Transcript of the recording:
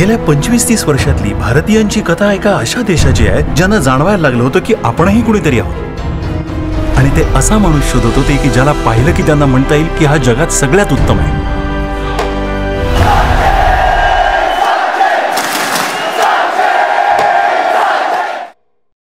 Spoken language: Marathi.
गेल्या पंचवीस तीस वर्षातली भारतीयांची कथा एका अशा देशाची आहे ज्यांना जाणवायला लागलं होतं की आपणही कुणीतरी आहोत. आणि ते असा माणूस शोधत होते की ज्याला पाहिलं की त्यांना म्हणता येईल की हा जगात सगळ्यात उत्तम आहे.